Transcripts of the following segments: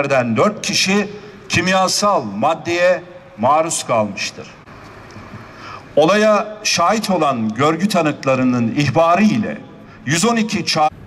Nereden dört kişi kimyasal maddeye maruz kalmıştır. Olaya şahit olan görgü tanıklarının ihbarı ile 112 çağrı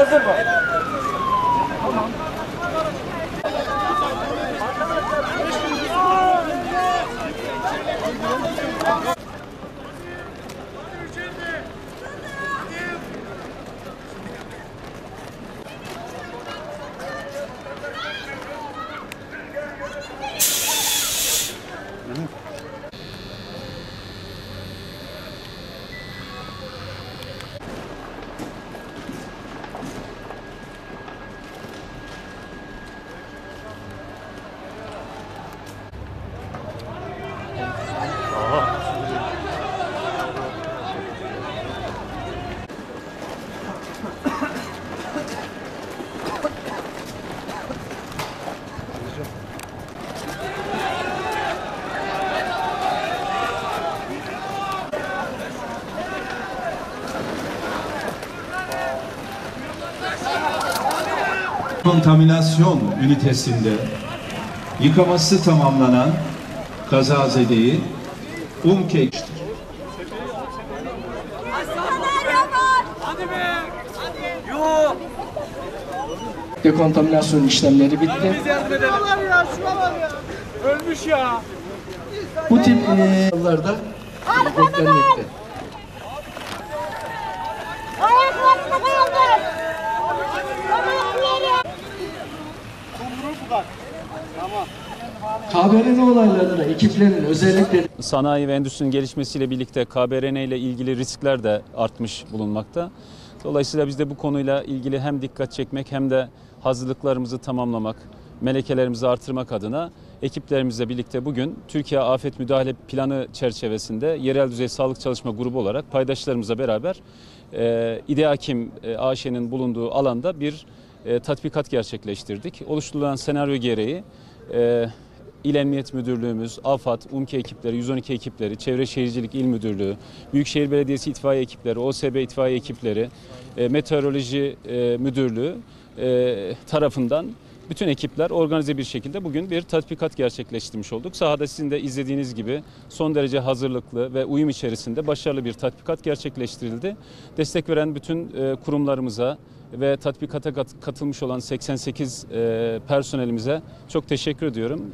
Hazır mı? Kontaminasyon ünitesinde yıkaması tamamlanan kazazedeyi UMKEK'tir. Dekontaminasyon işlemleri bitti. Şuralar ya, şuralar ya. Ölmüş ya. Bu tip e, yollarda beklenmekte. Ayaklarını kaldır. Ayakları. KBRN olaylarında ekiplerin özellikle sanayi ve endüstrinin gelişmesiyle birlikte KBRN ile ilgili riskler de artmış bulunmakta. Dolayısıyla biz de bu konuyla ilgili hem dikkat çekmek hem de hazırlıklarımızı tamamlamak, melekelerimizi artırmak adına ekiplerimizle birlikte bugün Türkiye Afet Müdahale Planı çerçevesinde yerel düzey sağlık çalışma grubu olarak paydaşlarımızla beraber e, İdeakim e, AŞ'nin bulunduğu alanda bir e, tatbikat gerçekleştirdik. Oluşturulan senaryo gereği e, İl Emniyet Müdürlüğümüz, AFAD, UMKE ekipleri, 112 ekipleri, Çevre Şehircilik İl Müdürlüğü, Büyükşehir Belediyesi itfaiye ekipleri, OSB itfaiye ekipleri, e, Meteoroloji e, Müdürlüğü e, tarafından bütün ekipler organize bir şekilde bugün bir tatbikat gerçekleştirmiş olduk. Sahada sizin de izlediğiniz gibi son derece hazırlıklı ve uyum içerisinde başarılı bir tatbikat gerçekleştirildi. Destek veren bütün e, kurumlarımıza ve tatbikata kat- katılmış olan 88 e, personelimize çok teşekkür ediyorum.